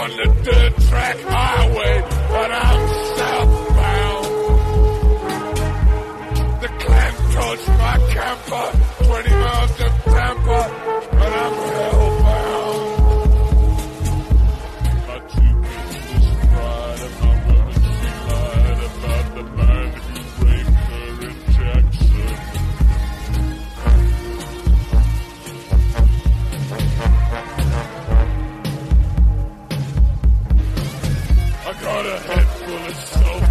On the dirt track highway, and I'm Got a head full of soap.